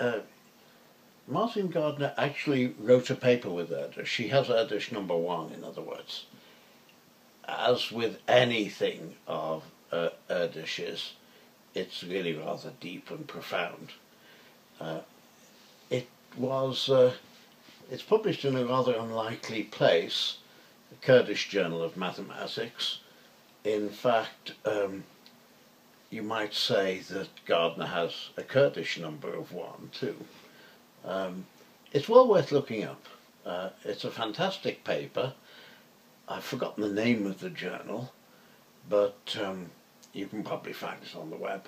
uh, Martin Gardner actually wrote a paper with Erdős. She has Erdős number one, in other words. As with anything of uh, Erdős's, it's really rather deep and profound. Uh, it was, uh, it's published in a rather unlikely place, the Kurdish Journal of Mathematics. In fact, um, you might say that Gardner has a Kurdish number of one too. Um, it's well worth looking up. Uh, it's a fantastic paper. I've forgotten the name of the journal, but um, you can probably find it on the web.